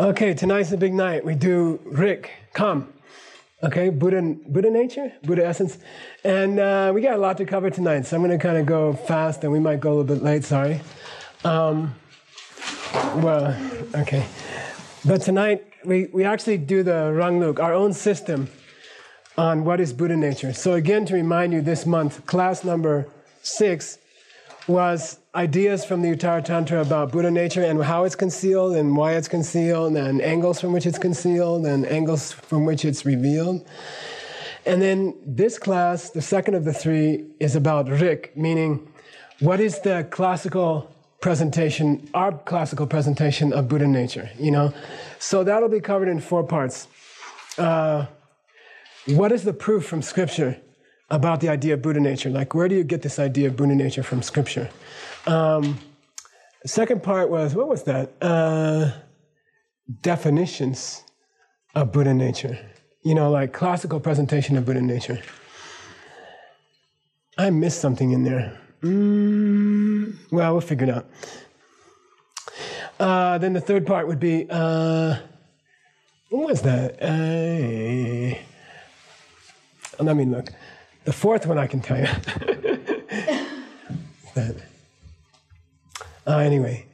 Okay, tonight's the big night. We do Rick, come. Okay, Buddha, Buddha nature, Buddha essence. And uh, we got a lot to cover tonight, so I'm going to kind of go fast and we might go a little bit late, sorry. Um, well, okay. But tonight, we, we actually do the Rangluk, our own system on what is Buddha nature. So, again, to remind you, this month, class number six was ideas from the Uttara Tantra about Buddha nature and how it's concealed and why it's concealed and angles from which it's concealed and angles from which it's revealed. And then this class, the second of the three, is about Rik, meaning what is the classical presentation, our classical presentation of Buddha nature, you know? So that'll be covered in four parts. Uh, what is the proof from Scripture about the idea of Buddha nature? Like, where do you get this idea of Buddha nature from Scripture? Um, second part was what was that? Uh, definitions of Buddha nature. You know, like classical presentation of Buddha nature. I missed something in there. Mm, well, we'll figure it out. Uh, then the third part would be uh, what was that? Uh, let me look. The fourth one I can tell you. that. Uh, anyway,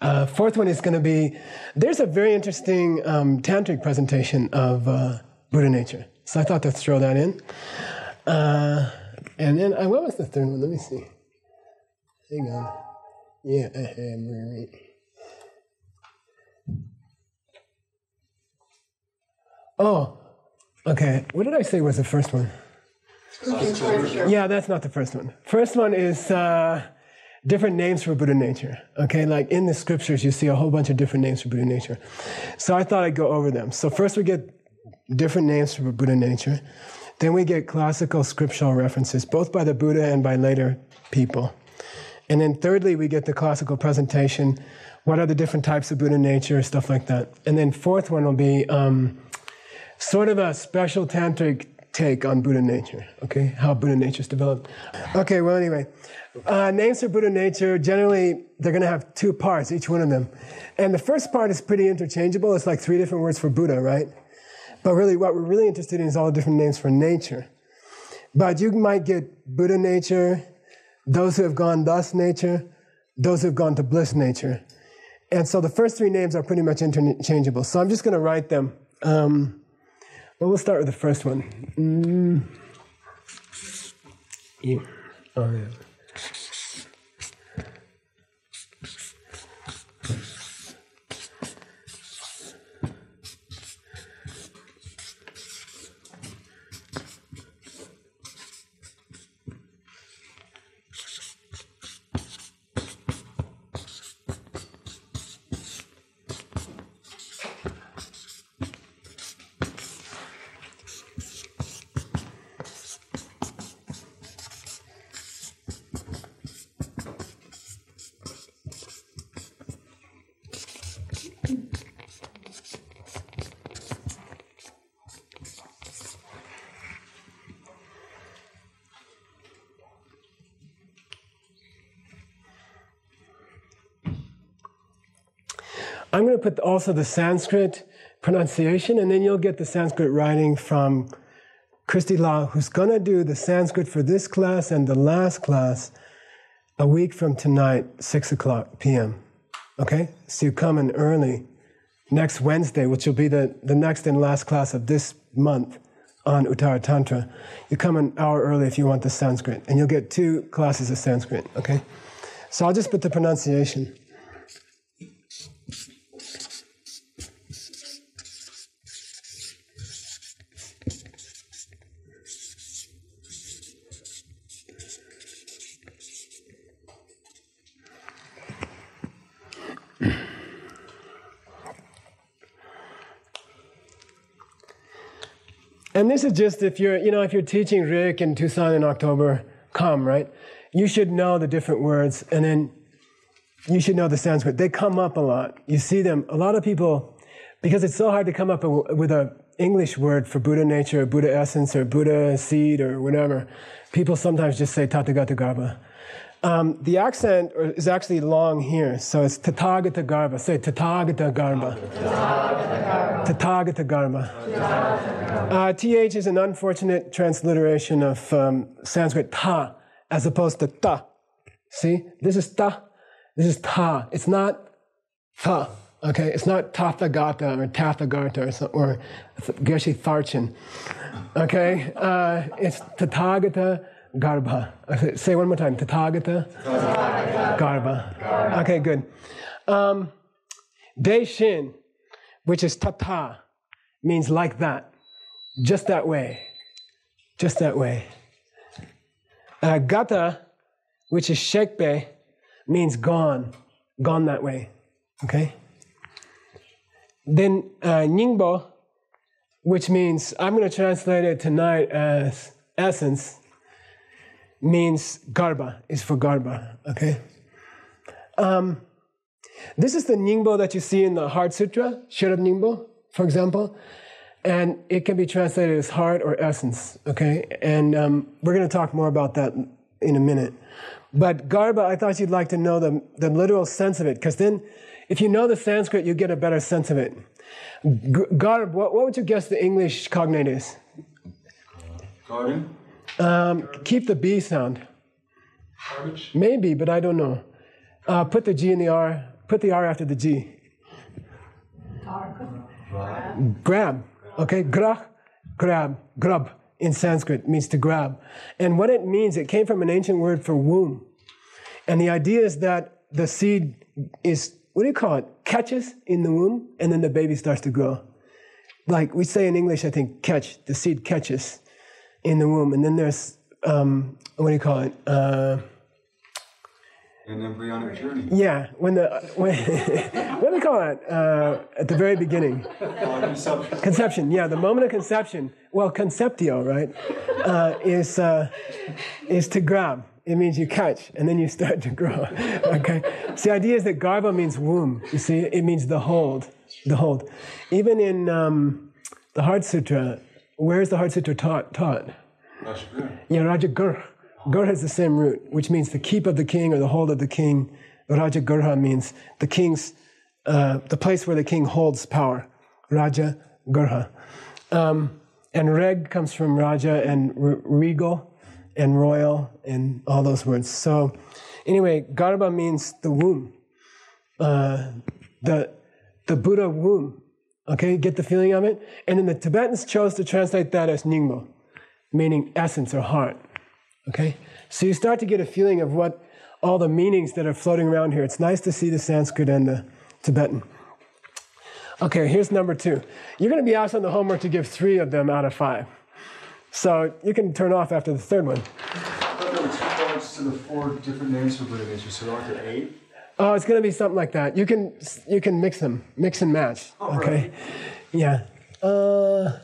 uh, fourth one is going to be there's a very interesting um, tantric presentation of uh, Buddha nature. So I thought to throw that in. Uh, and then, uh, what was the third one? Let me see. Hang on. Yeah, I right. Oh, okay. What did I say was the first one? Yeah, that's not the first one. First one is uh, different names for Buddha nature. Okay, like in the scriptures, you see a whole bunch of different names for Buddha nature. So I thought I'd go over them. So first we get different names for Buddha nature. Then we get classical scriptural references, both by the Buddha and by later people. And then thirdly, we get the classical presentation. What are the different types of Buddha nature, stuff like that. And then fourth one will be um, sort of a special tantric take on Buddha nature, okay? How Buddha nature is developed. Okay, well, anyway, uh, names for Buddha nature, generally, they're going to have two parts, each one of them. And the first part is pretty interchangeable. It's like three different words for Buddha, right? But really, what we're really interested in is all the different names for nature. But you might get Buddha nature, those who have gone thus nature, those who have gone to bliss nature. And so the first three names are pretty much interchangeable. So I'm just going to write them. Um, well, we'll start with the first one. Mm. Yeah. Oh, yeah. To put also the Sanskrit pronunciation, and then you'll get the Sanskrit writing from Christy Law, who's going to do the Sanskrit for this class and the last class a week from tonight, 6 o'clock p.m. Okay? So you come in early next Wednesday, which will be the, the next and last class of this month on Uttara Tantra. You come an hour early if you want the Sanskrit, and you'll get two classes of Sanskrit. Okay? So I'll just put the pronunciation. And this is just if you're, you know, if you're teaching Rick in Tucson in October, come, right? You should know the different words and then you should know the Sanskrit. They come up a lot. You see them. A lot of people, because it's so hard to come up with an English word for Buddha nature, or Buddha essence, or Buddha seed, or whatever, people sometimes just say Tathagata Garbha. Um, the accent is actually long here, so it's Tathagata Garba. Say Tathagata Garba. Tathagata Garba. Uh, TH is an unfortunate transliteration of um, Sanskrit ta as opposed to ta. See, this is ta, this is ta. It's not tha. Okay, it's not Tathagata or Tathagata or, or Tharchin. Okay, uh, it's Tathagata Garbha. Say one more time. Tathagata. Garbha. Okay, good. Um, Deishin, which is tata, means like that, just that way, just that way. Uh, gata, which is shekbe, means gone, gone that way. Okay. Then uh, ningbo, which means I'm going to translate it tonight as essence means garba, is for garba, okay? Um, this is the Ningbo that you see in the Heart Sutra, Sherab Ningbo, for example, and it can be translated as heart or essence, okay? And um, we're going to talk more about that in a minute. But garba, I thought you'd like to know the, the literal sense of it, because then if you know the Sanskrit, you get a better sense of it. Garb, what, what would you guess the English cognate is? Garden? Um, keep the B sound. Garbage? Maybe, but I don't know. Uh, put the G in the R. Put the R after the G. Grab. Okay, grah, grab, grub in Sanskrit means to grab. And what it means, it came from an ancient word for womb. And the idea is that the seed is, what do you call it? Catches in the womb, and then the baby starts to grow. Like we say in English, I think, catch, the seed catches in the womb. And then there's, um, what do you call it? Uh, An embryonic journey. yeah, when the, when, what do we call it? Uh, at the very beginning. Conception. Conception, yeah, the moment of conception, well, conceptio, right, uh, is, uh, is to grab. It means you catch and then you start to grow. okay? So the idea is that garba means womb. You see, it means the hold. The hold. Even in um, the Heart Sutra, where is the Heart Sutra taught? taught? Yeah, Raja Gur. Gur has the same root, which means the keep of the king or the hold of the king. Raja Gurha means the king's, uh, the place where the king holds power. Raja Gurha. Um, and reg comes from Raja and r- regal and royal and all those words. So, anyway, Garba means the womb, uh, the, the Buddha womb. Okay, get the feeling of it? And then the Tibetans chose to translate that as Ningbo, meaning essence or heart. Okay? So you start to get a feeling of what all the meanings that are floating around here. It's nice to see the Sanskrit and the Tibetan. Okay, here's number two. You're going to be asked on the homework to give three of them out of five. So you can turn off after the third one. I thought there were two to the four different names for Buddha nature, so aren't there eight? Oh, it's going to be something like that. You can you can mix them, mix and match. Okay, yeah. Uh,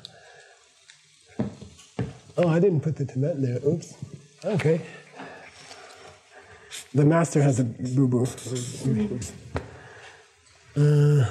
oh, I didn't put the Tibetan there. Oops. Okay. The master has a boo boo. Uh,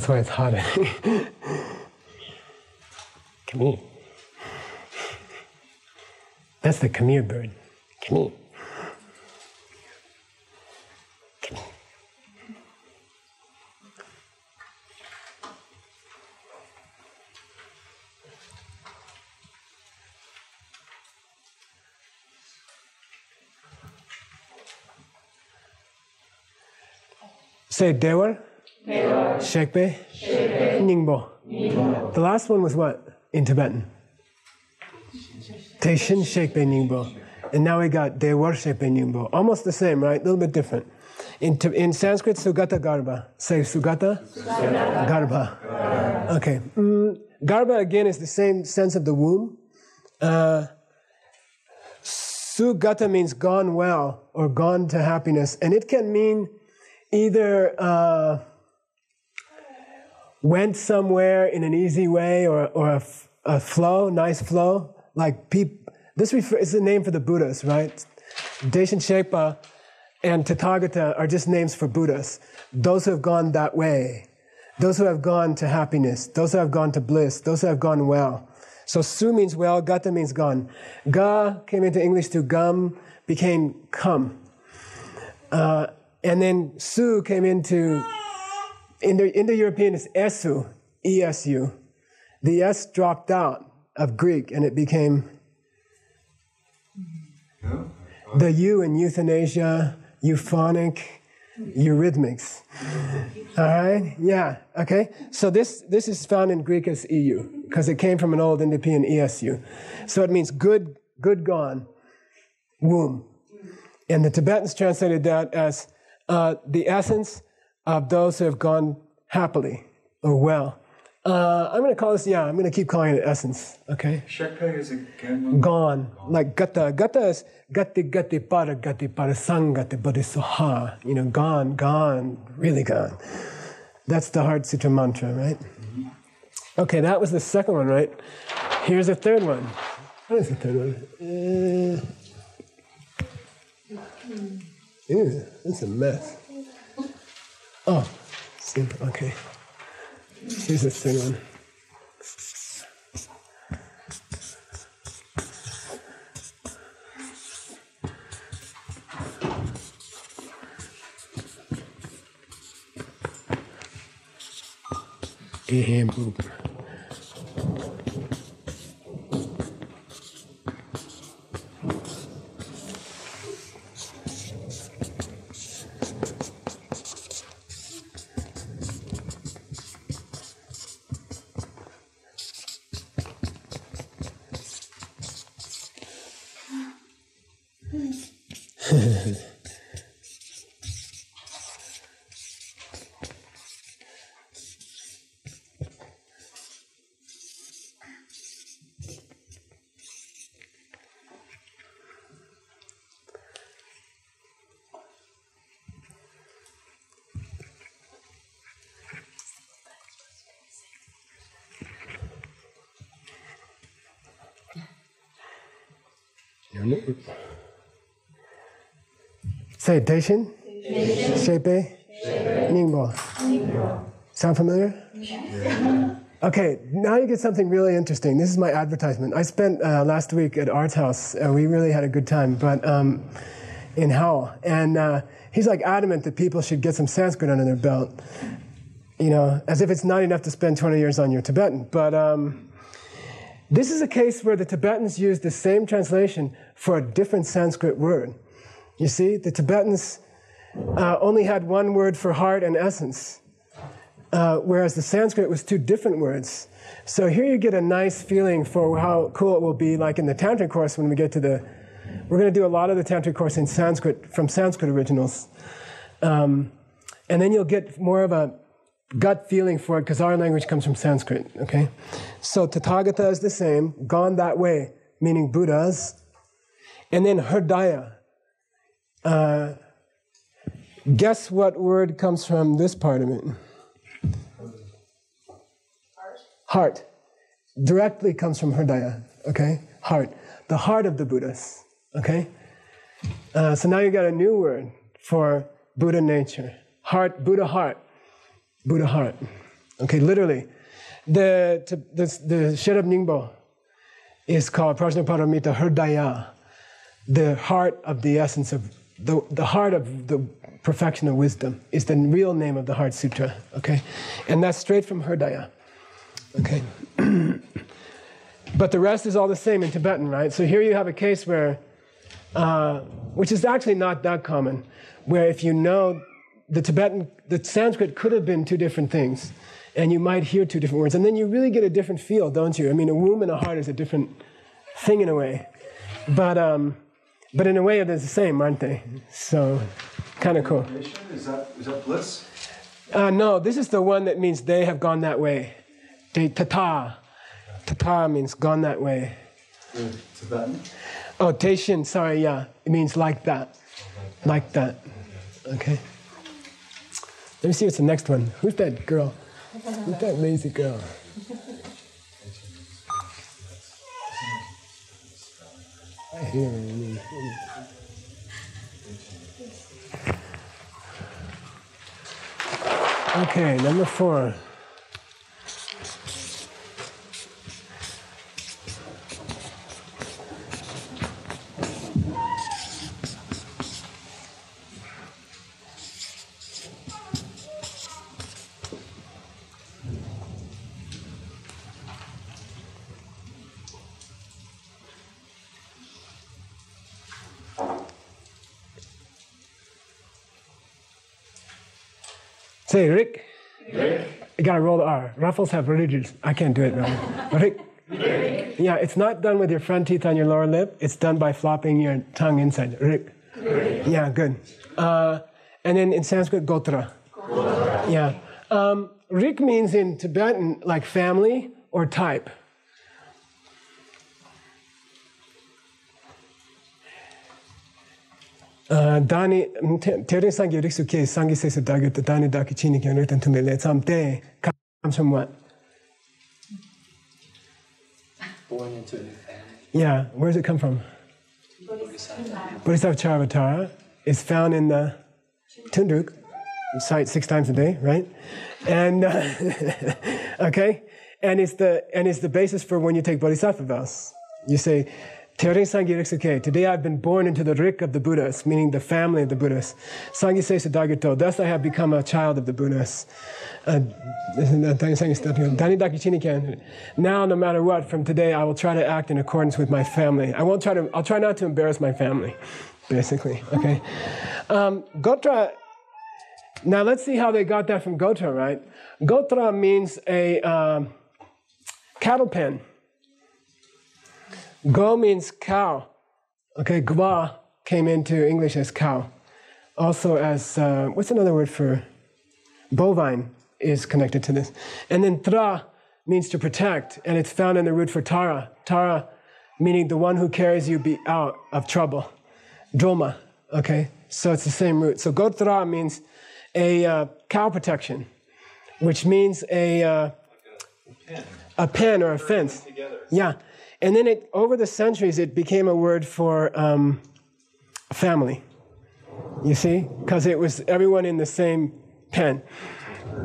That's why it's hot. Come here. That's the come bird. Come here. Come here. Say Dewar. Shekbe. Ningbo. The last one was what in Tibetan? Daishin Shekpe Ningbo. And now we got Dewar Shekpe Ningbo. Almost the same, right? A little bit different. In, in Sanskrit, Sugata Garba. Say Sugata? Sugata. Garbha. Okay. Mm, garbha again is the same sense of the womb. Uh, Sugata means gone well or gone to happiness, and it can mean either uh, went somewhere in an easy way or, or a, a flow, nice flow. Like peop, this refer, is a name for the Buddhas, right? Deshin Shepa and Tathagata are just names for Buddhas. Those who have gone that way, those who have gone to happiness, those who have gone to bliss, those who have gone well. So su means well, gata means gone. Ga came into English to gum, became come. Uh, and then su came into Indo, Indo-European is esu, esu. The s dropped out of Greek and it became the u in euthanasia, euphonic, eurythmics. All right? Yeah, okay? So this, this is found in Greek as EU because it came from an old Indo-European ESU. So it means good, good gone, womb. And the Tibetans translated that as uh, the essence of those who have gone happily or well. Uh, I'm going to call this, yeah, I'm going to keep calling it essence, okay? Shekpe is again Gone, like gata. Gata is gati gati para gati para sangati bodhi svaha. You know, gone, gone, really gone. That's the Heart Sutra mantra, right? Okay, that was the second one, right? Here's the third one. What is the third one? Uh, ew, that's a mess. Oh, simple, okay. Here's the third one. Ahem boop. Say Daishin, Shepe, Ningbo. Sound familiar? Okay, now you get something really interesting. This is my advertisement. I spent uh, last week at Art house. Uh, we really had a good time, but um, in Howell. And uh, he's like adamant that people should get some Sanskrit under their belt. You know, as if it's not enough to spend 20 years on your Tibetan. But um, this is a case where the Tibetans used the same translation for a different Sanskrit word. You see, the Tibetans uh, only had one word for heart and essence, uh, whereas the Sanskrit was two different words. So here you get a nice feeling for how cool it will be, like in the Tantric course when we get to the. We're going to do a lot of the Tantric course in Sanskrit from Sanskrit originals. Um, and then you'll get more of a gut feeling for it because our language comes from Sanskrit, okay? So Tathagata is the same, gone that way, meaning Buddhas. And then Hridaya. Uh, guess what word comes from this part of it? Heart. Heart. Directly comes from Hridaya, okay? Heart. The heart of the Buddhas, okay? Uh, so now you got a new word for Buddha nature. Heart, Buddha heart. Buddha heart. Okay, literally. The, the, the Sherab Ningbo is called Prajnaparamita Hridaya, the heart of the essence of, the, the heart of the perfection of wisdom is the real name of the Heart Sutra, okay? And that's straight from Hridaya, okay? but the rest is all the same in Tibetan, right? So here you have a case where, uh, which is actually not that common, where if you know the Tibetan, the Sanskrit could have been two different things, and you might hear two different words, and then you really get a different feel, don't you? I mean, a womb and a heart is a different thing in a way. But, um, but in a way, they're the same, aren't they? So, kind of cool. Is that, is that bliss? Uh, no, this is the one that means they have gone that way. They tata. Tata means gone that way. The Tibetan? Oh, Taishin, sorry, yeah. It means like that. Like that. Okay. Let me see what's the next one. Who's that girl? Who's that lazy girl? Okay, number four. Say, Rick. Rick. You gotta roll the R. Ruffles have religions. I can't do it, man. Rick. Rick. Yeah, it's not done with your front teeth on your lower lip. It's done by flopping your tongue inside. Rick. Rick. Yeah, good. Uh, and then in Sanskrit, Gotra. Gotra. Yeah. Um, Rik means in Tibetan like family or type. dāni, tērēn sāngi rīksu kē sāngi sēsū dāgi tā dāni dāki chīni kia nōi tāntu mē lē tsām tē kāṁ sham wā. Born. Yeah, where does it come from? Bodhisattva. Bodhisattva Charivatara is found in the Tunduk, site six times a day, right? And, uh, okay? And it's the, and it's the basis for when you take Bodhisattva vows. You say, Teorin Sangi Riksuke. Today I've been born into the Rik of the Buddhas, meaning the family of the Buddhas. Sangi Sesa Dagito. Thus I have become a child of the Buddhas. Uh, now, no matter what, from today I will try to act in accordance with my family. I won't try to. I'll try not to embarrass my family, basically. Okay. Um, Gotra. Now let's see how they got that from Gotra, right? Gotra means a um, cattle pen. Go means cow. Okay, gwa came into English as cow. Also as, uh, what's another word for bovine is connected to this. And then tra means to protect, and it's found in the root for tara. Tara meaning the one who carries you be out of trouble. Droma, okay? So it's the same root. So gotra means a uh, cow protection, which means a, uh, a pen or a fence. Yeah. And then it, over the centuries, it became a word for um, family. You see? Because it was everyone in the same pen.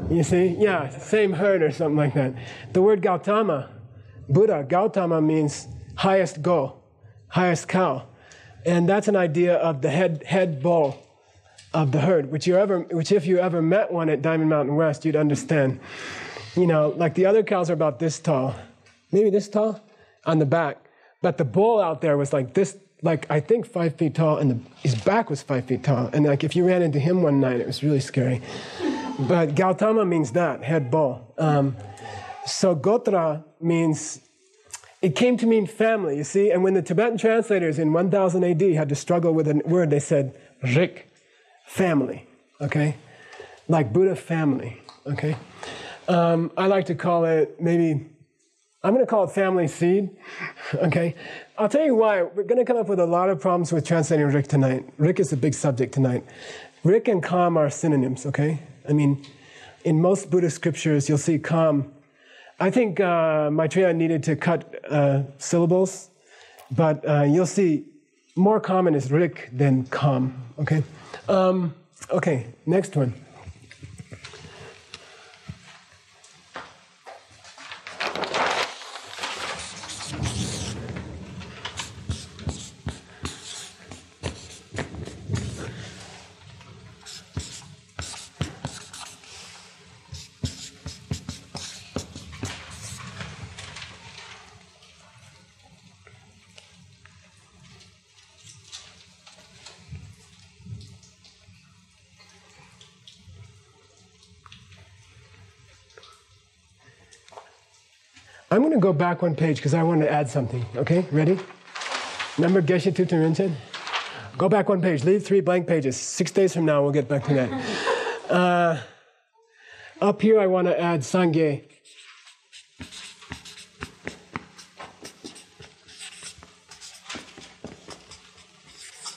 You see? Yeah, same herd or something like that. The word Gautama, Buddha, Gautama means highest go, highest cow. And that's an idea of the head, head bull of the herd, which, you ever, which if you ever met one at Diamond Mountain West, you'd understand. You know, like the other cows are about this tall, maybe this tall on the back. But the bull out there was like this, like I think five feet tall, and the, his back was five feet tall. And like if you ran into him one night, it was really scary. But Gautama means that, head bull. Um, so Gotra means, it came to mean family, you see? And when the Tibetan translators in 1000 AD had to struggle with a word, they said Rik, family, okay? Like Buddha family, okay? Um, I like to call it maybe I'm going to call it family seed. Okay? I'll tell you why. We're going to come up with a lot of problems with translating Rick tonight. Rick is a big subject tonight. Rick and calm are synonyms, okay? I mean, in most Buddhist scriptures, you'll see calm. I think uh, Maitreya needed to cut uh, syllables, but uh, you'll see more common is Rick than calm, okay? Um, okay, next one. Go back one page because I want to add something. Okay, ready? Remember Geshe Thubten Rinchen? Go back one page. Leave three blank pages. Six days from now, we'll get back to that. Uh, up here, I want to add Sangye.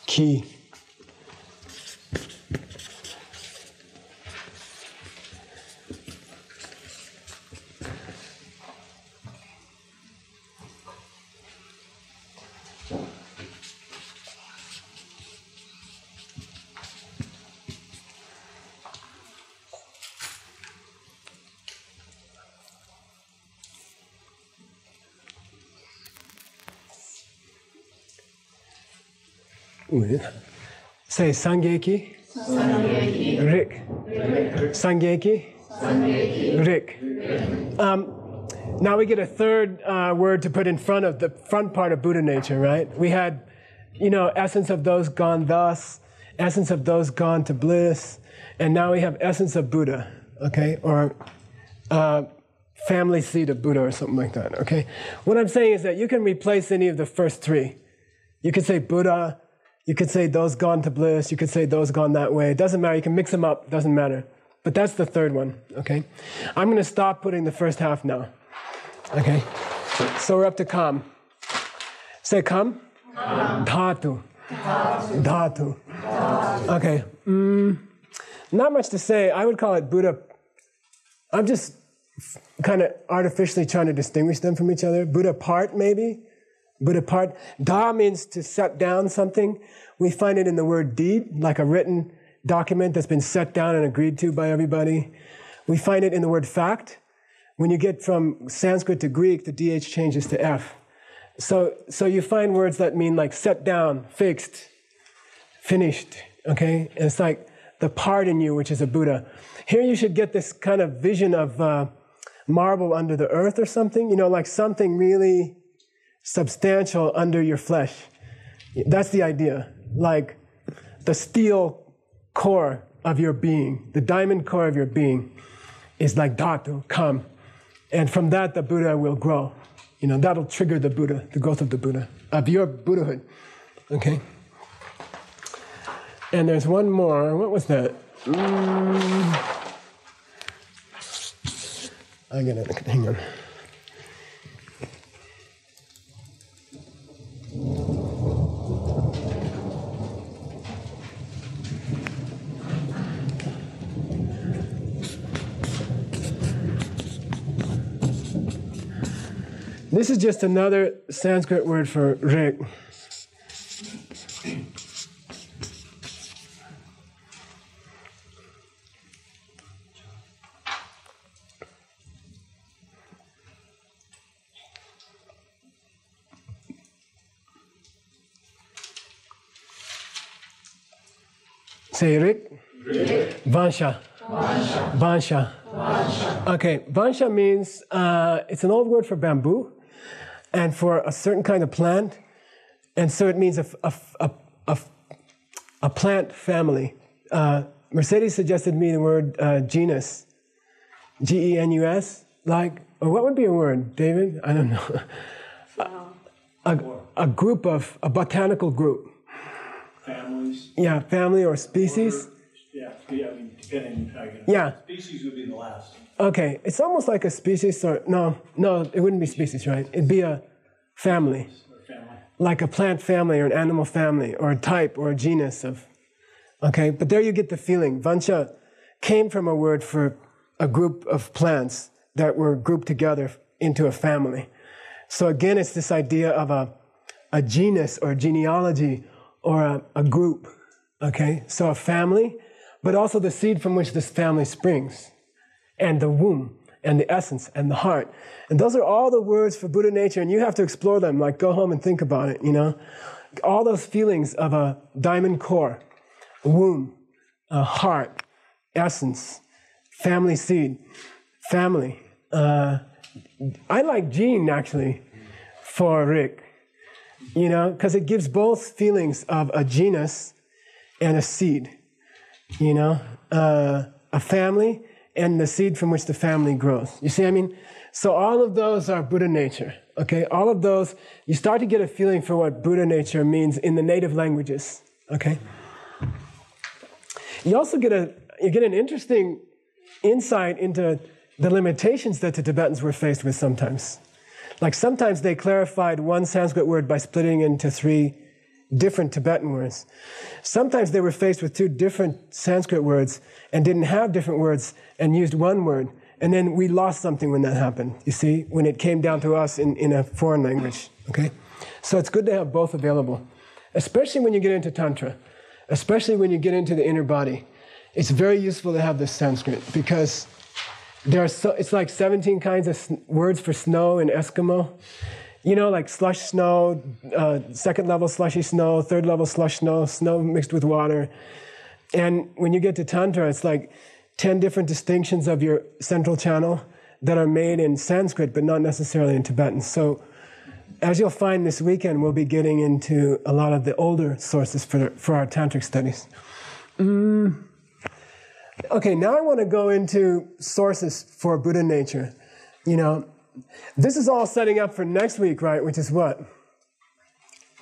Key. Say Sangeki. Rick. Sangeki. Rick. Um, now we get a third uh, word to put in front of the front part of Buddha nature, right? We had, you know, essence of those gone thus, essence of those gone to bliss, and now we have essence of Buddha, okay? Or uh, family seed of Buddha or something like that, okay? What I'm saying is that you can replace any of the first three. You could say Buddha, you could say those gone to bliss, you could say those gone that way. It doesn't matter, you can mix them up, doesn't matter. But that's the third one, okay? I'm gonna stop putting the first half now. Okay? So we're up to come. Say come. Dhatu. Dhatu. Okay. Mm, not much to say. I would call it Buddha. I'm just kind of artificially trying to distinguish them from each other. Buddha part, maybe. Buddha apart, Da means to set down something. We find it in the word deed, like a written document that's been set down and agreed to by everybody. We find it in the word fact. When you get from Sanskrit to Greek, the DH changes to F. So, so you find words that mean like set down, fixed, finished, okay? And it's like the part in you, which is a Buddha. Here you should get this kind of vision of uh, marble under the earth or something, you know, like something really substantial under your flesh. That's the idea. Like the steel core of your being, the diamond core of your being is like dhatu, come. And from that, the Buddha will grow. You know, that'll trigger the Buddha, the growth of the Buddha, of your Buddhahood. Okay? And there's one more. What was that? Mm. I gotta hang on. This is just another Sanskrit word for rig. Say Rick. Vansha. Vansha. Okay, Vansha means uh, it's an old word for bamboo and for a certain kind of plant. And so it means a, a, a, a, a plant family. Uh, Mercedes suggested me the word uh, genus, G E N U S, like, or what would be a word, David? I don't know. a, a group of, a botanical group. Families. Yeah, family or species. Order. Yeah, yeah, I mean, depending, how you Yeah. Species would be the last. Okay, it's almost like a species or no, no, it wouldn't be species, right? It'd be a family, like a plant family or an animal family or a type or a genus of. Okay, but there you get the feeling. Vansha came from a word for a group of plants that were grouped together into a family. So again, it's this idea of a, a genus or genealogy or a, a group. Okay, so a family, but also the seed from which this family springs and the womb and the essence and the heart. And those are all the words for Buddha nature, and you have to explore them. Like, go home and think about it, you know? All those feelings of a diamond core, a womb, a heart, essence, family seed, family. Uh, I like gene, actually, for Rick, you know, because it gives both feelings of a genus and a seed, you know? Uh, a family and the seed from which the family grows. You see, I mean, so all of those are Buddha nature. Okay, all of those, you start to get a feeling for what Buddha nature means in the native languages. Okay. You also get a you get an interesting insight into the limitations that the Tibetans were faced with sometimes. Like sometimes they clarified one Sanskrit word by splitting into three different Tibetan words. Sometimes they were faced with two different Sanskrit words and didn't have different words and used one word. And then we lost something when that happened, you see, when it came down to us in, in a foreign language, okay? So it's good to have both available, especially when you get into Tantra, especially when you get into the inner body. It's very useful to have this Sanskrit because there are so, it's like 17 kinds of words for snow in Eskimo. You know, like slush snow, uh, second level slushy snow, third level slush snow, snow mixed with water. And when you get to Tantra, it's like 10 different distinctions of your central channel that are made in Sanskrit, but not necessarily in Tibetan. So, as you'll find this weekend, we'll be getting into a lot of the older sources for, for our tantric studies. Mm. Okay, now I want to go into sources for Buddha nature. You know, this is all setting up for next week, right? Which is what?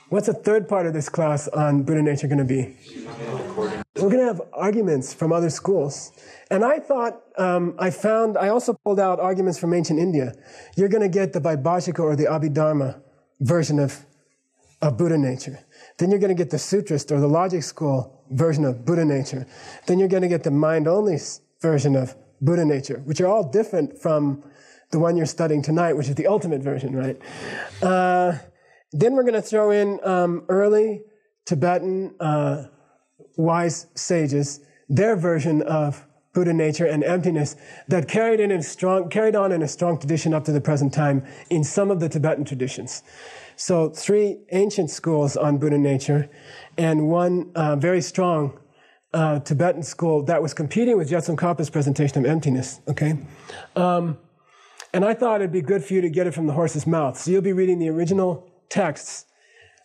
What's the third part of this class on Buddha nature going to be? We're going to have arguments from other schools. And I thought, um, I found, I also pulled out arguments from ancient India. You're going to get the Vaibhashika or the Abhidharma version of, of Buddha nature. Then you're going to get the Sutrist or the Logic School version of Buddha nature. Then you're going to get the mind only version of Buddha nature, which are all different from the one you're studying tonight, which is the ultimate version, right? Uh, then we're going to throw in um, early Tibetan uh, wise sages, their version of Buddha nature and emptiness that carried, in a strong, carried on in a strong tradition up to the present time in some of the Tibetan traditions. So, three ancient schools on Buddha nature, and one uh, very strong uh, Tibetan school that was competing with Je Tsongkhapa's presentation of emptiness. Okay, um, and I thought it'd be good for you to get it from the horse's mouth. So you'll be reading the original texts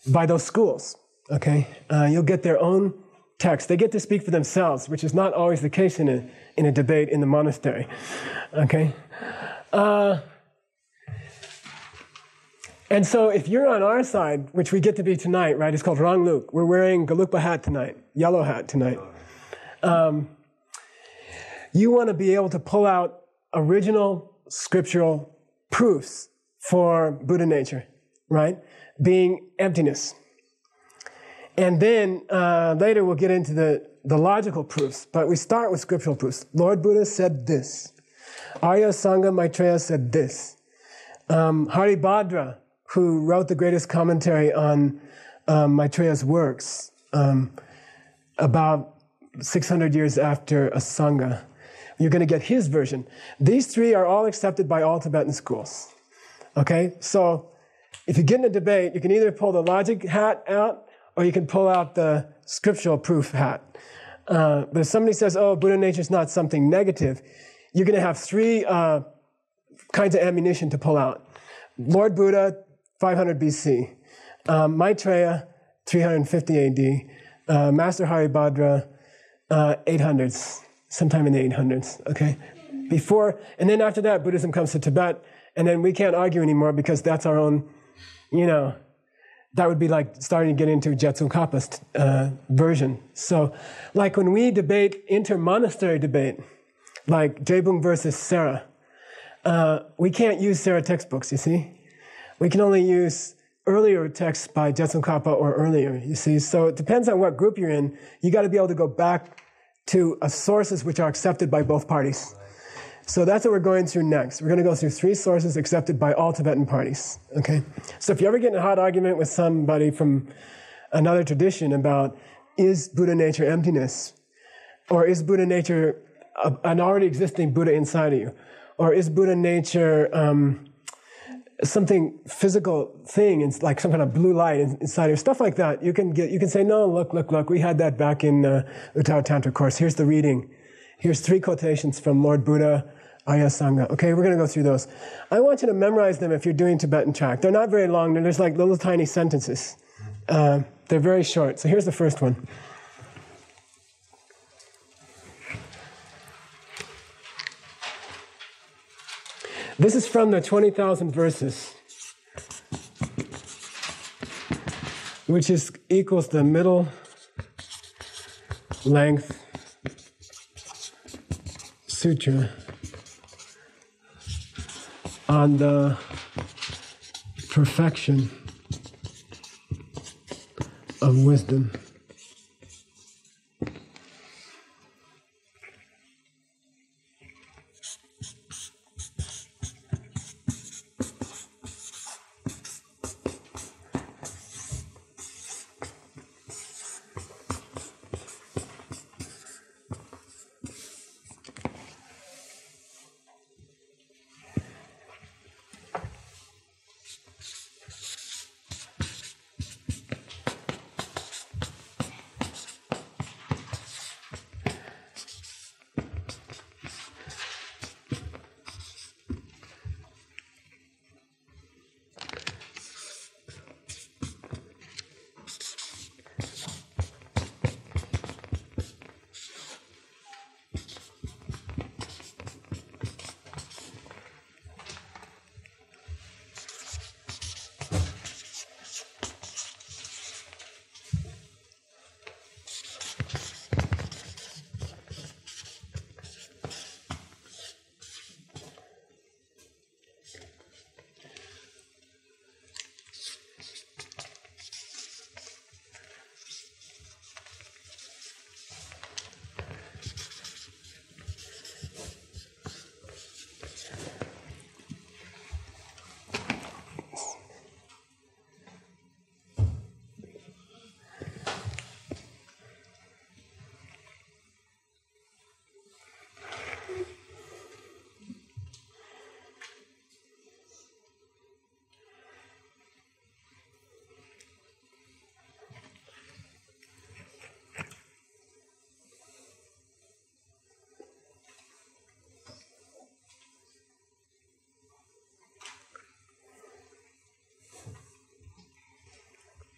by those schools. Okay, uh, you'll get their own text. They get to speak for themselves, which is not always the case in a in a debate in the monastery. Okay. Uh, and so if you're on our side, which we get to be tonight, right, it's called Rangluk. We're wearing Gelugpa hat tonight, yellow hat tonight. Um, you want to be able to pull out original scriptural proofs for Buddha nature, right? Being emptiness. And then uh, later we'll get into the, the logical proofs, but we start with scriptural proofs. Lord Buddha said this. Arya Asanga Maitreya said this. Um, Haribhadra who wrote the greatest commentary on um, Maitreya's works um, about 600 years after Asanga. You're going to get his version. These three are all accepted by all Tibetan schools. Okay? So if you get in a debate, you can either pull the logic hat out or you can pull out the scriptural proof hat. Uh, but if somebody says, oh, Buddha nature is not something negative, you're going to have three uh, kinds of ammunition to pull out. Lord Buddha 500 BC. Um, Maitreya, 350 AD. Uh, Master Haribhadra, uh, 800s, sometime in the 800s, okay? Before, and then after that, Buddhism comes to Tibet, and then we can't argue anymore because that's our own, you know, that would be like starting to get into Je Tsongkhapa's uh, version. So, like when we debate inter-monastery debate, like Drepung versus Sera, uh, we can't use Sera textbooks, you see? we can only use earlier texts by Je Tsongkhapa or earlier, you see. So it depends on what group you're in. You got to be able to go back to sources which are accepted by both parties. So that's what we're going through next. We're going to go through three sources accepted by all Tibetan parties. Okay? So if you ever get in a hot argument with somebody from another tradition about is Buddha nature emptiness? Or is Buddha nature an already existing Buddha inside of you? Or is Buddha nature um, something physical thing and like some kind of blue light inside of stuff like that you can get you can say no look look look we had that back in uh, Uttara Tantra course. Here's the reading. Here's three quotations from Lord Buddha Arya Asanga. Okay we're going to go through those. I want you to memorize them if you're doing Tibetan track. They're not very long. They're just like little tiny sentences. Uh, they're very short. So here's the first one This is from the 20,000 verses, which is equals the middle length sutra on the perfection of wisdom.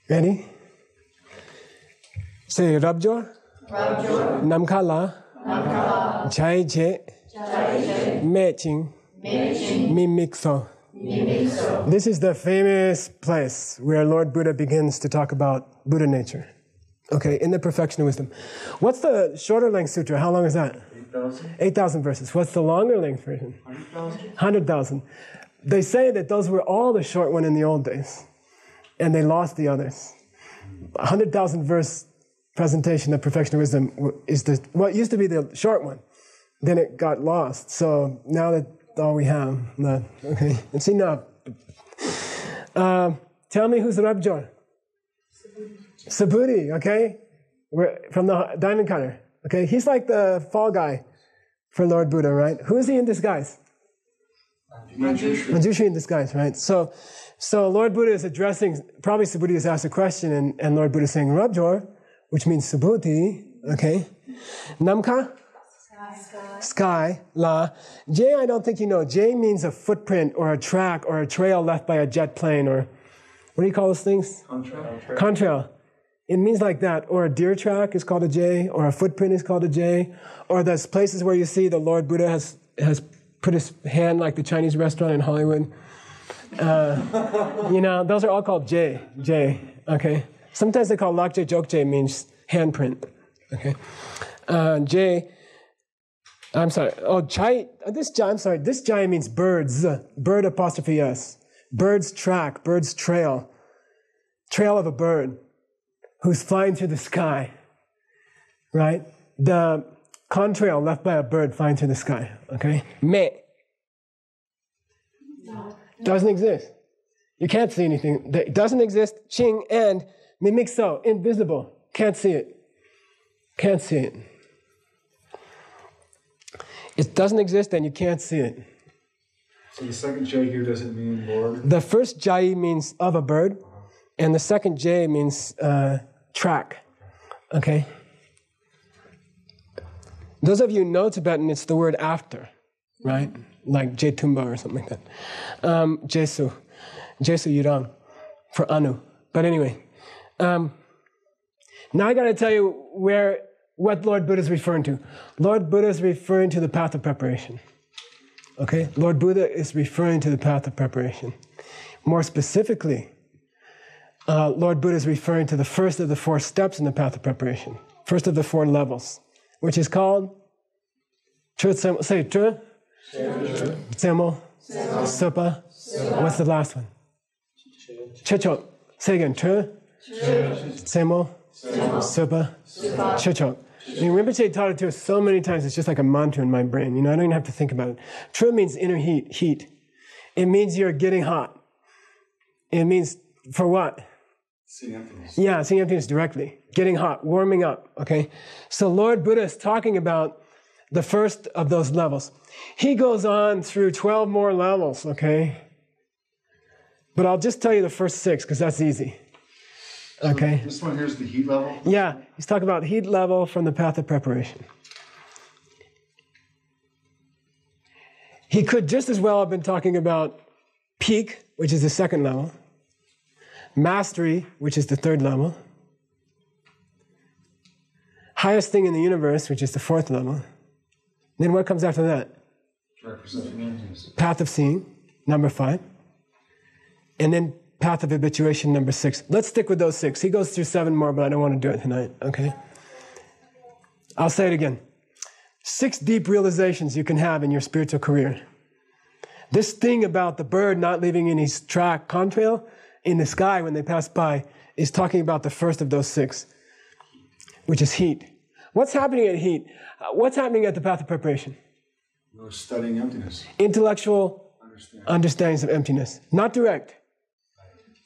Ready? Say Rabjor. Rabjor. Namkala. Namkala. Chai che. Chai Meching. Meching. Mimikso. This is the famous place where Lord Buddha begins to talk about Buddha nature. Okay, in the perfection of wisdom. What's the shorter length sutra? How long is that? 8,000. 8,000 verses. What's the longer length version? 100,000. 100,000. They say that those were all the short one in the old days and they lost the others. 100,000 verse presentation of perfection of wisdom is the what used to be the short one. Then it got lost. So now that all we have, not, okay, it's enough. Uh, tell me who's the Rabjor? Subhuti, okay? We're from the diamond cutter. Okay, he's like the fall guy for Lord Buddha, right? Who is he in disguise? Manjushri. Manjushri in disguise, right? So so Lord Buddha is addressing, probably Subhuti has asked a question, and, and Lord Buddha is saying Rabjor, which means Subhuti, okay? Namka? Sky. Sky, La. J, I don't think you know. J means a footprint or a track or a trail left by a jet plane or, what do you call those things? Contrail. Contrail. It means like that. Or a deer track is called a a J, or a footprint is called a a J, or there's places where you see the Lord Buddha has, has put his hand like the Chinese restaurant in Hollywood uh, you know, those are all called J, J, okay? Sometimes they call Lakje Jokje means handprint, okay? Uh, J, I'm sorry, oh, Chai, this Jai, I'm sorry, this Jai means birds, bird apostrophe S. Bird's track, bird's trail, trail of a bird who's flying through the sky, right? The contrail left by a bird flying through the sky, okay? Me, doesn't exist. You can't see anything. It doesn't exist. Ching and mimikso, invisible. Can't see it. Can't see it. It doesn't exist and you can't see it. So the second J here doesn't mean Lord? The first Jai means of a bird, and the second J means uh, track. Okay? Those of you know Tibetan, it's the word after, right? Like Jetumba or something like that. Um, Jesu, Jesu Yurang for Anu. But anyway, um, now I got to tell you where what Lord Buddha is referring to. Lord Buddha is referring to the path of preparation. Okay? Lord Buddha is referring to the path of preparation. More specifically, uh, Lord Buddha is referring to the first of the four steps in the path of preparation, first of the four levels, which is called Chö say Chö Tsemo Supa. What's the last one? Chichok. Say again. Chö Tsemo Supa Chichok. I mean, Rinpoche taught it to us so many times, it's just like a mantra in my brain. You know, I don't even have to think about it. True means inner heat, heat. It means you're getting hot. It means for what? Seeing emptiness. Yeah, seeing emptiness directly, getting hot, warming up, okay? So Lord Buddha is talking about the first of those levels. He goes on through 12 more levels, okay? But I'll just tell you the first six because that's easy. Okay? This one here's the heat level. Yeah, he's talking about heat level from the path of preparation. He could just as well have been talking about peak, which is the second level, mastery, which is the third level, highest thing in the universe, which is the fourth level. Then what comes after that? Direct perception of emptiness. Path of seeing, number five. And then path of habituation, number six. Let's stick with those six. He goes through seven more, but I don't want to do it tonight, okay? I'll say it again. Six deep realizations you can have in your spiritual career. This thing about the bird not leaving any track, contrail in the sky when they pass by is talking about the first of those six, which is heat. What's happening at heat? Uh, What's happening at the path of preparation? We're studying emptiness. Intellectual Understand. understandings of emptiness. Not direct,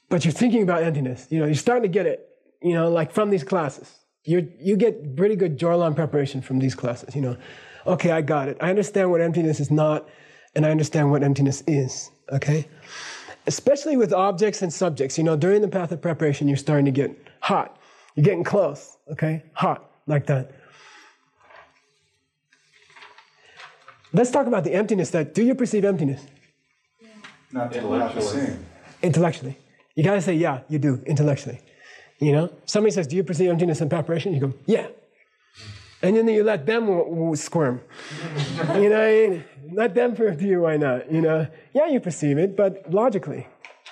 but you're thinking about emptiness. You know, you're starting to get it, you know, like from these classes. You you get pretty good Jorlam preparation from these classes, you know. Okay, I got it. I understand what emptiness is not, and I understand what emptiness is, okay? Especially with objects and subjects, you know, during the path of preparation, you're starting to get hot. You're getting close, okay? Hot, like that. Let's talk about the emptiness that, do you perceive emptiness? Not to not the intellectually. You gotta say, yeah, you do, intellectually. You know? Somebody says, do you perceive emptiness and preparation? You go, yeah. And then you let them w- w- squirm. you know, I mean? let them prove to you why not. You know, yeah, you perceive it, but logically,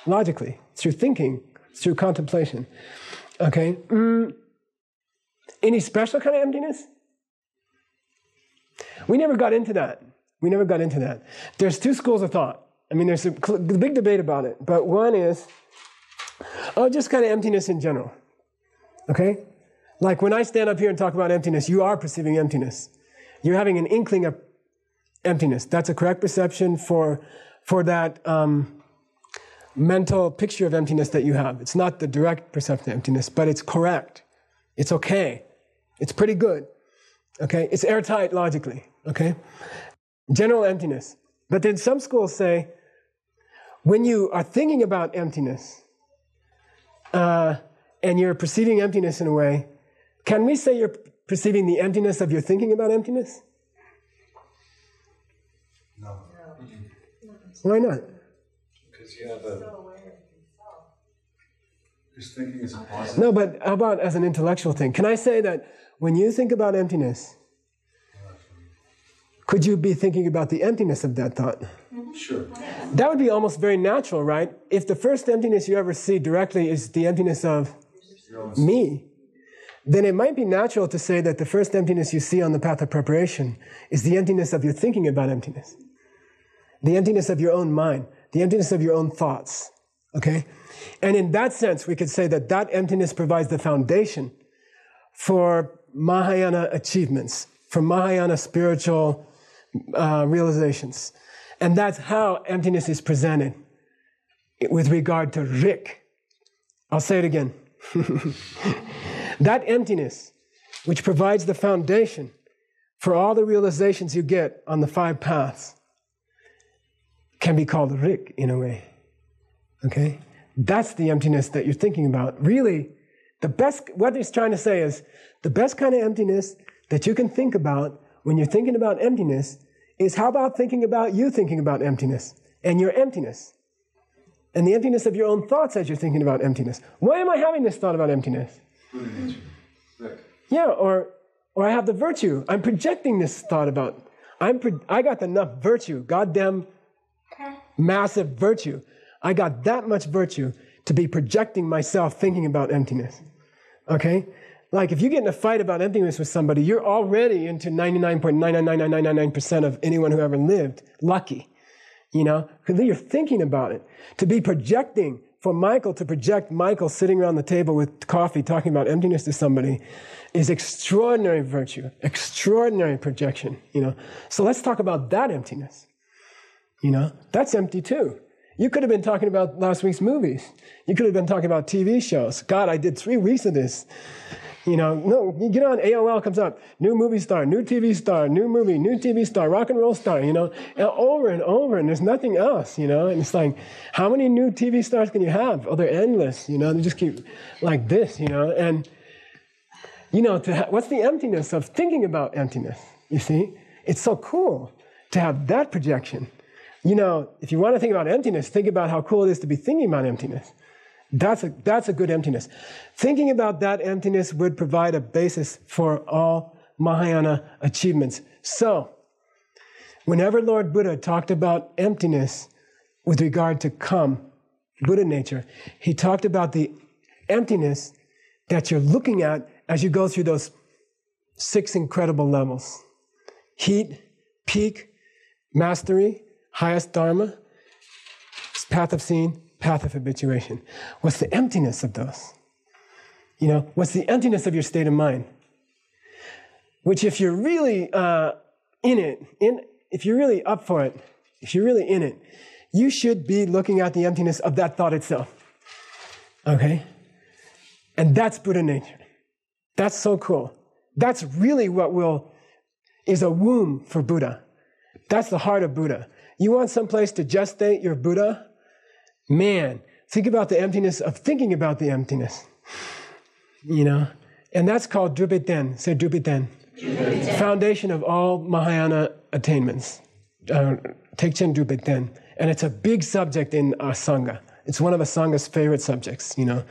logically, through thinking, through contemplation. Okay. Mm. Any special kind of emptiness? We never got into that. We never got into that. There's two schools of thought. I mean, there's a big debate about it, but one is, oh, just kind of emptiness in general. Okay? Like when I stand up here and talk about emptiness, you are perceiving emptiness. You're having an inkling of emptiness. That's a correct perception for, for that um, mental picture of emptiness that you have. It's not the direct perception of emptiness, but it's correct. It's okay. It's pretty good. Okay? It's airtight logically. Okay? General emptiness. But then some schools say when you are thinking about emptiness uh, and you're perceiving emptiness in a way, can we say you're perceiving the emptiness of your thinking about emptiness? No. Why not? Because you have a. Just thinking is a positive. No, but how about as an intellectual thing? Can I say that when you think about emptiness, could you be thinking about the emptiness of that thought? Sure. That would be almost very natural, right? If the first emptiness you ever see directly is the emptiness of me, then it might be natural to say that the first emptiness you see on the path of preparation is the emptiness of your thinking about emptiness, the emptiness of your own mind, the emptiness of your own thoughts. Okay? And in that sense, we could say that that emptiness provides the foundation for Mahayana achievements, from Mahayana spiritual uh, realizations. And that's how emptiness is presented with regard to Rik. I'll say it again. that emptiness, which provides the foundation for all the realizations you get on the five paths, can be called Rik in a way. Okay? That's the emptiness that you're thinking about. Really, the best, what he's trying to say is the best kind of emptiness that you can think about when you're thinking about emptiness is how about thinking about you thinking about emptiness and your emptiness and the emptiness of your own thoughts as you're thinking about emptiness. Why am I having this thought about emptiness? Yeah, or or I have the virtue. I'm projecting this thought about. I'm, pro- I got enough virtue, goddamn massive virtue. I got that much virtue to be projecting myself thinking about emptiness. Okay? Like if you get in a fight about emptiness with somebody, you're already into 99.99999% of anyone who ever lived. Lucky. You know? Because you're thinking about it. To be projecting, for Michael to project Michael sitting around the table with coffee talking about emptiness to somebody is extraordinary virtue, extraordinary projection, you know. So let's talk about that emptiness. You know, that's empty too. You could have been talking about last week's movies. You could have been talking about TV shows. God, I did three weeks of this. You know, no, you get on AOL comes up, new movie star, new TV star, new movie, new TV star, rock and roll star, you know, and over and over, and there's nothing else, you know, and it's like, how many new TV stars can you have? Oh, they're endless, you know, they just keep like this, you know, and, you know, ha- what's the emptiness of thinking about emptiness, you see? It's so cool to have that projection. You know, if you want to think about emptiness, think about how cool it is to be thinking about emptiness. That's a, that's a good emptiness. Thinking about that emptiness would provide a basis for all Mahayana achievements. So, whenever Lord Buddha talked about emptiness with regard to come, Buddha nature, he talked about the emptiness that you're looking at as you go through those six incredible levels heat, peak, mastery, highest dharma, path of seeing, path of habituation. What's the emptiness of those? You know, what's the emptiness of your state of mind? Which, if you're really uh, in it, in, if you're really up for it, if you're really in it, you should be looking at the emptiness of that thought itself. Okay? And that's Buddha nature. That's so cool. That's really what will, is a womb for Buddha. That's the heart of Buddha. You want someplace to gestate your Buddha? Man, think about the emptiness of thinking about the emptiness. You know? And that's called Drupiten. Say Drupiten. Foundation of all Mahayana attainments. Uh, Tekchen Drupiten. And it's a big subject in our Sangha. It's one of the Sangha's favorite subjects, you know.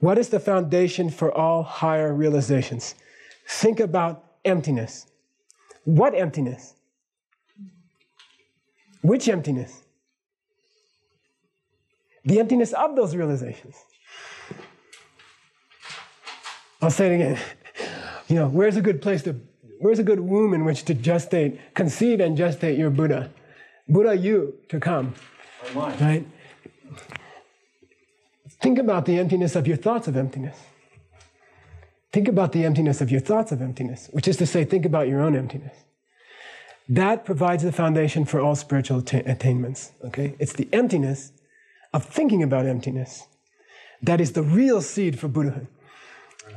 What is the foundation for all higher realizations? Think about emptiness. What emptiness? Which emptiness? The emptiness of those realizations. I'll say it again. You know, where's a good place to, where's a good womb in which to gestate, conceive and gestate your Buddha? Buddha you to come. Right? Think about the emptiness of your thoughts of emptiness. Think about the emptiness of your thoughts of emptiness, which is to say, think about your own emptiness. That provides the foundation for all spiritual atta- attainments. Okay? It's the emptiness of thinking about emptiness that is the real seed for Buddhahood.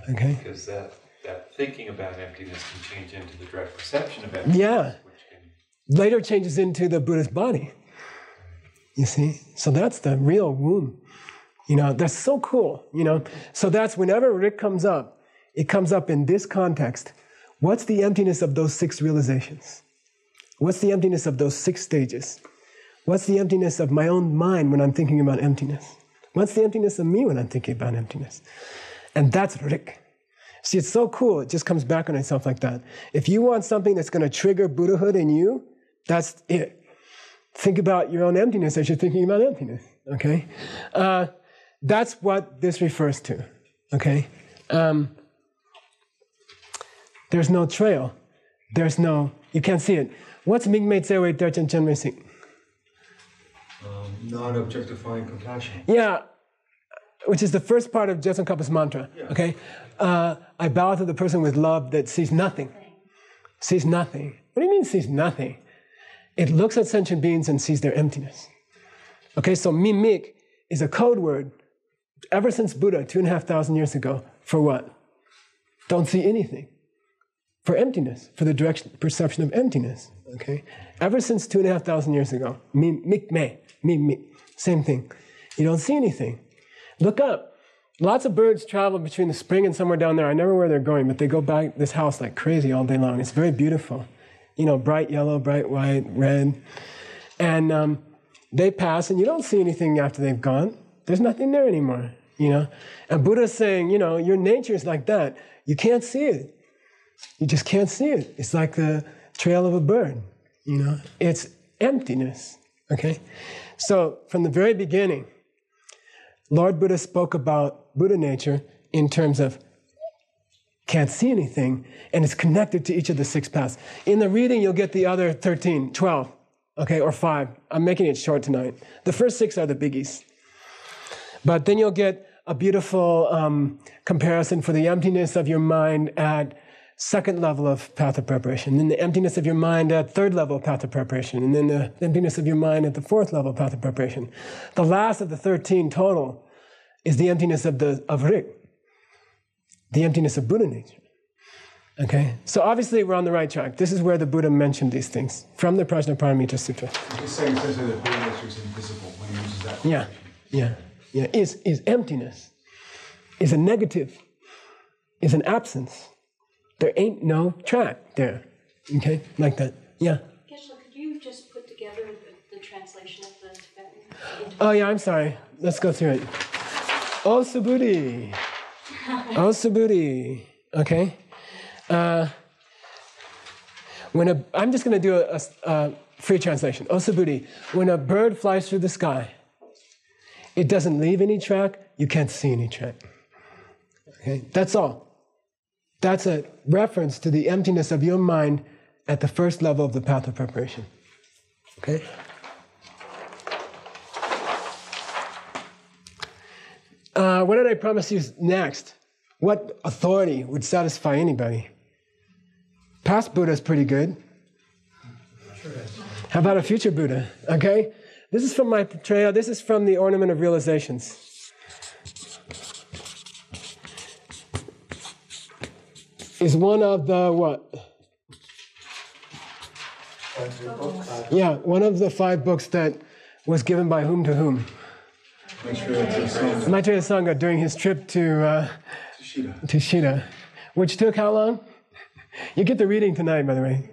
Okay? Because that, that thinking about emptiness can change into the direct perception of emptiness. Yeah. Which can, Later changes into the Buddhist body. You see? So that's the real womb. You know, that's so cool. You know, so that's whenever Rik comes up, it comes up in this context. What's the emptiness of those six realizations? What's the emptiness of those six stages? What's the emptiness of my own mind when I'm thinking about emptiness? What's the emptiness of me when I'm thinking about emptiness? And that's Rik. See, it's so cool. It just comes back on itself like that. If you want something that's going to trigger Buddhahood in you, that's it. Think about your own emptiness as you're thinking about emptiness. Okay? Uh, that's what this refers to. Okay? Um, there's no trail. There's no, you can't see it. What's Mingmei Tsewe Terchen Chen Mei Sing? Um, non-objectifying compassion. Yeah, which is the first part of Je Tsongkhapa's mantra. Okay? Uh, I bow to the person with love that sees nothing. Sees nothing. What do you mean sees nothing? It looks at sentient beings and sees their emptiness. Okay, so mimik is a code word ever since Buddha, two and a half thousand years ago, for what? Don't see anything. For emptiness, for the direct perception of emptiness. Okay? Ever since two and a half thousand years ago, mimik me, mimik, same thing. You don't see anything. Look up. Lots of birds travel between the spring and somewhere down there. I never know where they're going, but they go by this house like crazy all day long. It's very beautiful. You know, bright yellow, bright white, red. And um, they pass, and you don't see anything after they've gone. There's nothing there anymore, you know? And Buddha's saying, you know, your nature is like that. You can't see it. You just can't see it. It's like the, trail of a bird. You know, it's emptiness. Okay? So from the very beginning, Lord Buddha spoke about Buddha nature in terms of can't see anything, and it's connected to each of the six paths. In the reading, you'll get the other 13, 12, okay, or five. I'm making it short tonight. The first six are the biggies. But then you'll get a beautiful um, comparison for the emptiness of your mind at second level of path of preparation, then the emptiness of your mind at third level of path of preparation, and then the emptiness of your mind at the fourth level of path of preparation. The last of the 13 total is the emptiness of the of Rik, the emptiness of Buddha nature. Okay, so obviously we're on the right track. This is where the Buddha mentioned these things from the Prajnaparamita Sutra. He's saying essentially that Buddha nature is invisible when he uses that. Yeah, yeah, yeah. Is is emptiness, is a negative, is an absence. There ain't no track there. Okay, like that. Yeah. Could you just put together the, the translation of the Tibetan? Oh yeah, I'm sorry. Let's go through it. Oh. Oh Subhuti. Okay. Uh, when a, I'm just going to do a, a, a free translation. Subhuti. When a bird flies through the sky, it doesn't leave any track. You can't see any track. Okay. That's all. That's a reference to the emptiness of your mind at the first level of the path of preparation. Okay. Uh, what did I promise you next? What authority would satisfy anybody? Past Buddha is pretty good. How about a future Buddha? Okay? This is from my portrayal. This is from the Ornament of Realizations. Is one of the what? Yeah, one of the five books that was given by whom to whom? Maitreya Asanga during his trip to uh, Shida, which took how long? You get the reading tonight, by the way.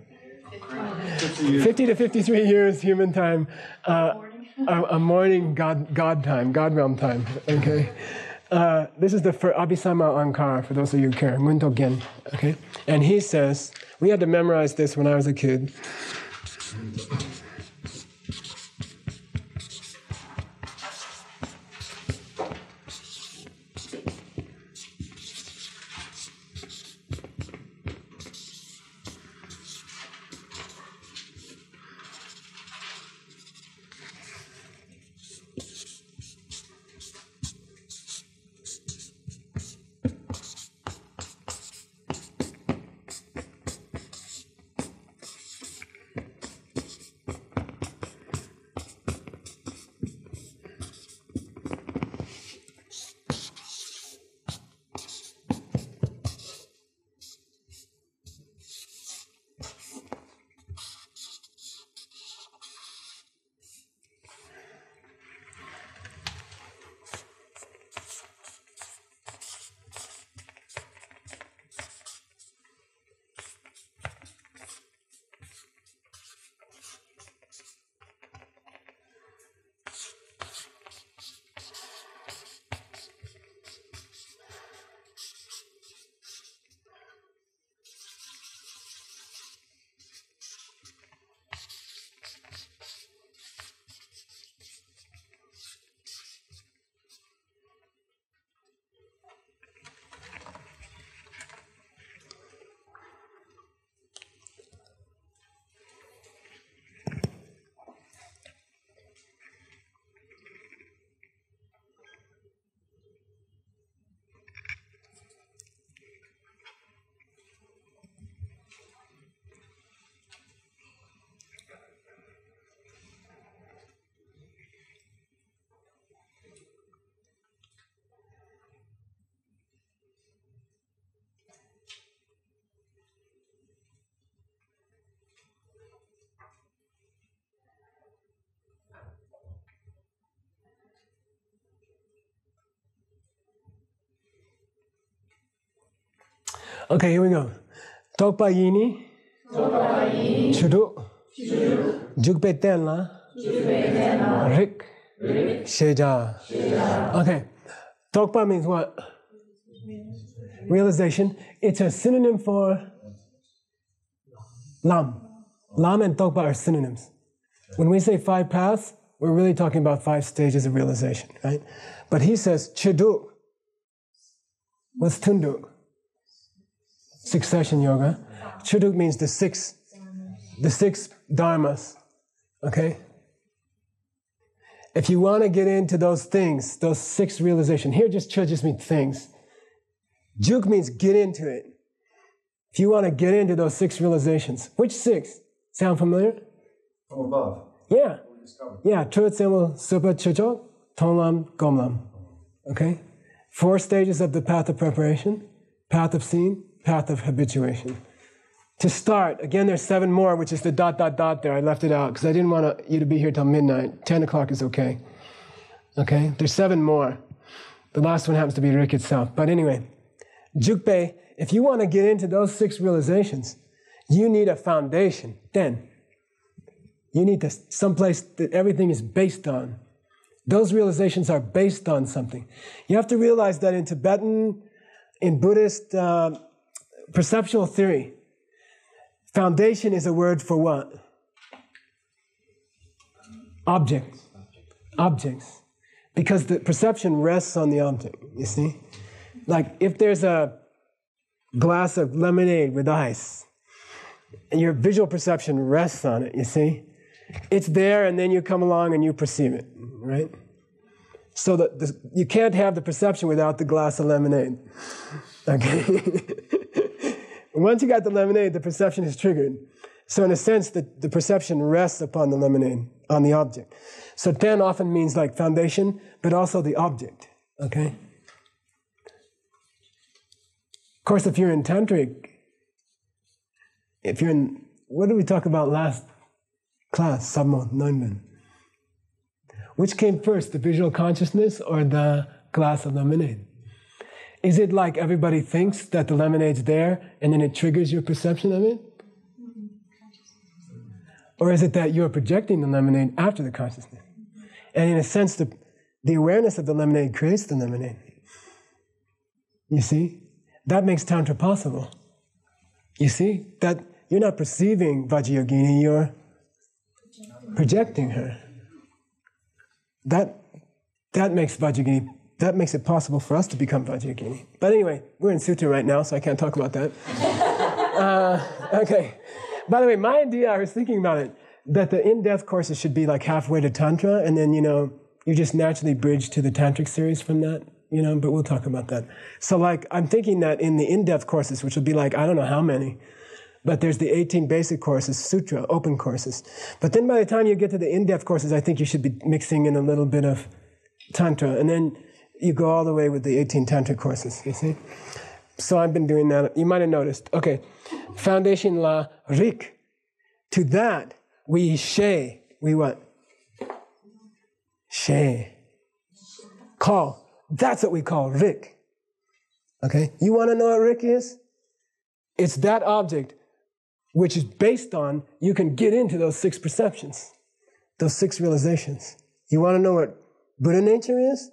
50 to 53 years human time, uh, a, a morning God, God time, God realm time. Okay. Uh, this is the for Abhisama Ankara, for those of you who care, Munto Gen. Okay. And he says, we had to memorize this when I was a kid. Okay, here we go. Tokpa yini. Chudu. Jugpe tenla. Rik. Sheja. Okay. Tokpa means what? Realization. It's a synonym for lam. Lam and Tokpa are synonyms. When we say five paths, we're really talking about five stages of realization, right? But he says chiduk. What's tunduk? Succession yoga. Chiduk means the six, the six dharmas. Okay. If you want to get into those things, those six realization, here just churches mean things. Juk means get into it. If you want to get into those six realizations, which six? Sound familiar? From above. Yeah. Yeah, Chötsemo Supa Chichok, Tonlam, Gomlam. Okay? Four stages of the path of preparation, path of seeing, path of habituation. To start, again, there's seven more, which is the dot, dot, dot there. I left it out because I didn't want you to be here till midnight. 10 o'clock is okay. Okay? There's seven more. The last one happens to be Rik itself. But anyway, Jukbe, if you want to get into those six realizations, you need a foundation. Then, you need to someplace that everything is based on. Those realizations are based on something. You have to realize that in Tibetan, in Buddhist uh, perceptual theory, foundation is a word for what? Objects. Objects. Because the perception rests on the object, you see? Like if there's a glass of lemonade with ice, and your visual perception rests on it, you see? It's there, and then you come along and you perceive it, right? So that you can't have the perception without the glass of lemonade. Okay? Once you got the lemonade, the perception is triggered. So, in a sense, the, the perception rests upon the lemonade, on the object. So, ten often means like foundation, but also the object. Okay? Of course, if you're in Tantric, if you're in, what did we talk about last class, Sammo Neumann? Which came first, the visual consciousness or the glass of lemonade? Is it like everybody thinks that the lemonade's there and then it triggers your perception of it? Or is it that you're projecting the lemonade after the consciousness? And in a sense, the, the awareness of the lemonade creates the lemonade. You see? That makes Tantra possible. You see? That you're not perceiving Vajrayogini, you're projecting her. That, that makes Vajrayogini, that makes it possible for us to become Vajrayogini. But anyway, we're in Sutra right now, so I can't talk about that. uh, okay. By the way, my idea, I was thinking about it, that the in-depth courses should be like halfway to Tantra, and then, you know, you just naturally bridge to the Tantric series from that, you know, but we'll talk about that. So like, I'm thinking that in the in-depth courses, which will be like, I don't know how many, but there's the 18 basic courses, sutra, open courses. But then by the time you get to the in-depth courses, I think you should be mixing in a little bit of tantra, and then you go all the way with the 18 tantra courses. You see. So I've been doing that. You might have noticed. Okay, foundation la rik. To that we she. We what? She. Call. That's what we call rik. Okay. You want to know what rik is? It's that object which is based on you can get into those six perceptions, those six realizations. You want to know what Buddha nature is?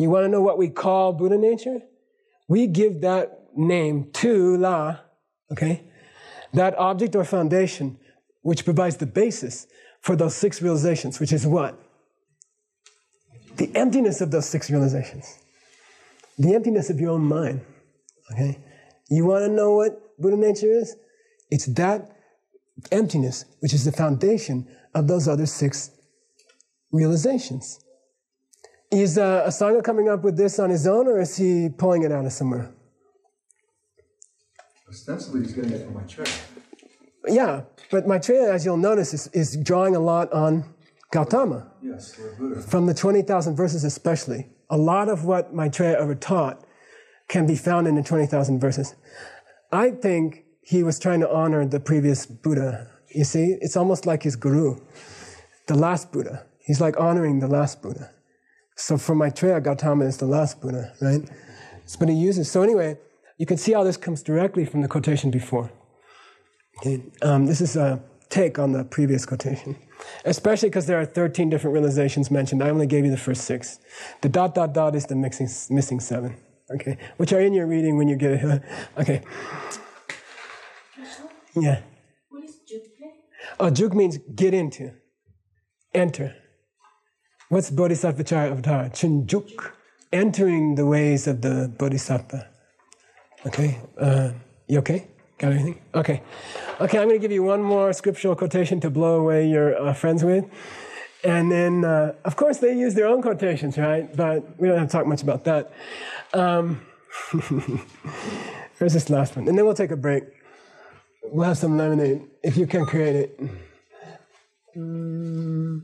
You want to know what we call Buddha nature? We give that name to La, okay? That object or foundation which provides the basis for those six realizations, which is what? The emptiness of those six realizations. The emptiness of your own mind, okay? You want to know what Buddha nature is? It's that emptiness which is the foundation of those other six realizations. Is uh, Asanga coming up with this on his own, or is he pulling it out of somewhere? Ostensibly, he's getting it from Maitreya. Yeah, but Maitreya, as you'll notice, is, is drawing a lot on Gautama, Yes, from the 20,000 verses especially. A lot of what Maitreya ever taught can be found in the 20,000 verses. I think he was trying to honor the previous Buddha. You see, it's almost like his guru, the last Buddha. He's like honoring the last Buddha. So for Maitreya, Gautama is the last Buddha, right? But he uses. So anyway, you can see how this comes directly from the quotation before. Okay? Um, this is a take on the previous quotation, especially because there are 13 different realizations mentioned. I only gave you the first six. The dot, dot, dot is the mixing, missing seven, okay? Which are in your reading when you get it. okay. Yeah. What is Juk Uh, juk means get into, enter. What's Bodhisattva avatar? Chunjuk, entering the ways of the Bodhisattva. Okay, uh, you okay? Got anything? Okay. Okay, I'm going to give you one more scriptural quotation to blow away your uh, friends with. And then, uh, of course, they use their own quotations, right? But we don't have to talk much about that. Um, here's this last one. And then we'll take a break. We'll have some lemonade, if you can create it. Mm,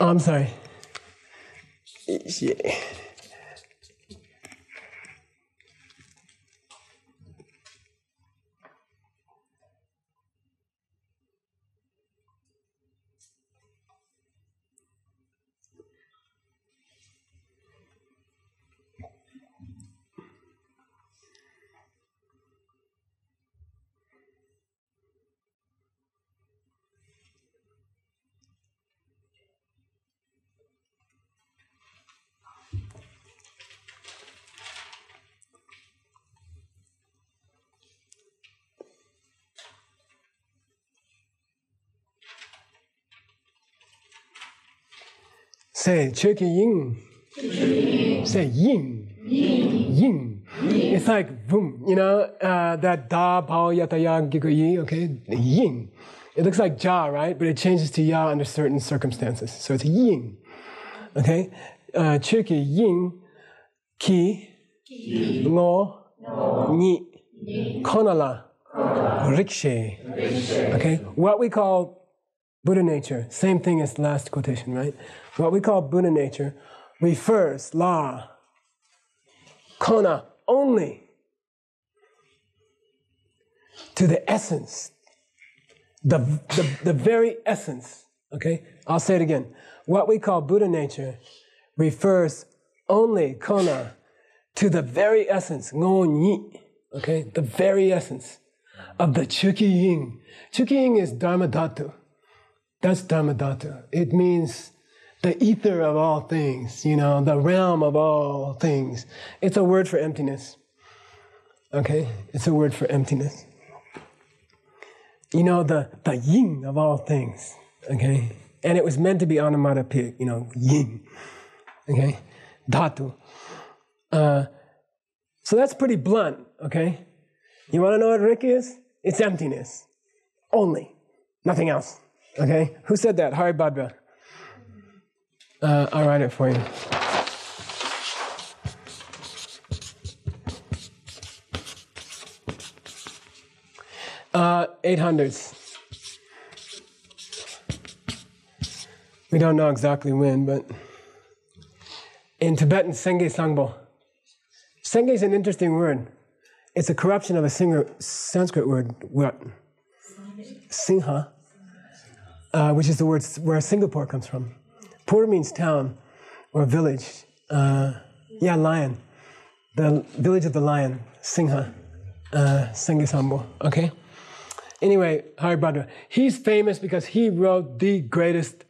Oh, I'm sorry. Yeah. Say Chöki Ying. Say Ying. Ying. It's like boom, you know, uh, that da pao yata ya gigo yi, okay? Ying. It looks like ja, right? But it changes to ya under certain circumstances. So it's ying. Okay? Uh, Ying ki ngo ni konala rikshe. Okay? What we call Buddha nature, same thing as the last quotation, right? What we call Buddha nature refers, la, kona, only to the essence, the, the, the very essence. Okay? I'll say it again. What we call Buddha nature refers only, kona, to the very essence, ngo ni, okay? The very essence of the Chukyi Ying. Chukyi Ying is Dharma Dhatu. That's Dharma Dhatu. It means the ether of all things, you know, the realm of all things. It's a word for emptiness. Okay? It's a word for emptiness. You know, the, the yin of all things. Okay? And it was meant to be onomatopoeic, you know, yin. Okay? Dhatu. Uh, so that's pretty blunt, okay? You want to know what Rik is? It's emptiness. Only. Nothing else. Okay? Who said that? Haribhadra. Uh, I'll write it for you. Uh, 800s. We don't know exactly when, but in Tibetan, Senge Sangbo. Senge is an interesting word. It's a corruption of a singer, Sanskrit word, what? Singha, uh, which is the word where Singapore comes from. Pur means town or village. Uh, yeah, lion. The village of the lion, Singha, uh, Sengisambo. Okay? Anyway, Haribhadra. He's famous because he wrote the greatest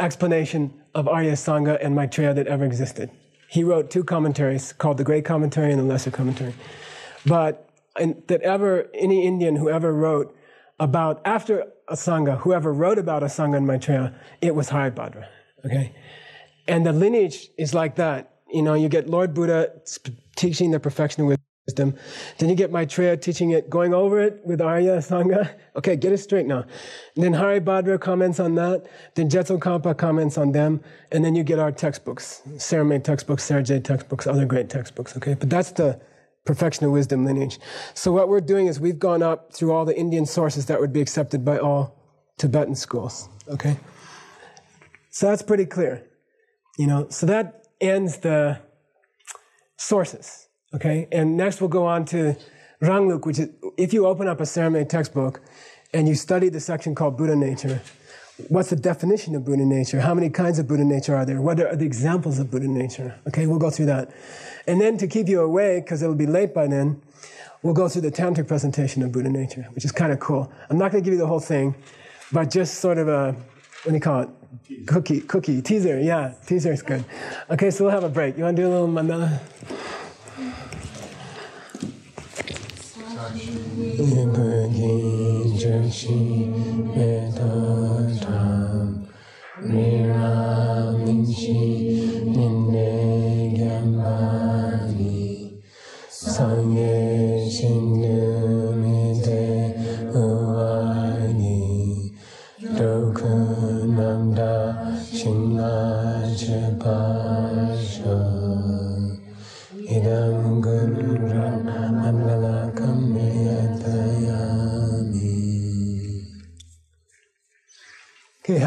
explanation of Arya Asanga and Maitreya that ever existed. He wrote two commentaries called the Great Commentary and the Lesser Commentary. But in, that ever, any Indian who ever wrote about, after Asanga, whoever wrote about Asanga and Maitreya, it was Haribhadra. Okay? And the lineage is like that. You know, you get Lord Buddha teaching the perfection of wisdom. Then you get Maitreya teaching it, going over it with Arya Asanga. Okay, get it straight now. And then Haribhadra comments on that. Then Je Tsongkhapa comments on them. And then you get our textbooks, Sera Mey textbooks, Sera Je textbooks, other great textbooks. Okay, but that's the perfection of wisdom lineage. So what we're doing is we've gone up through all the Indian sources that would be accepted by all Tibetan schools. Okay? So that's pretty clear. You know, so that ends the sources. Okay? And next we'll go on to Rangluk, which is if you open up a Sera Mey textbook and you study the section called Buddha nature, what's the definition of Buddha nature? How many kinds of Buddha nature are there? What are the examples of Buddha nature? Okay, we'll go through that. And then to keep you awake, because it'll be late by then, we'll go through the tantric presentation of Buddha nature, which is kind of cool. I'm not going to give you the whole thing, but just sort of a, what do you call it? Cookie, cookie, teaser, yeah, teaser is good. Okay, so we'll have a break. You want to do a little mandala?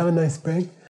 Have a nice break.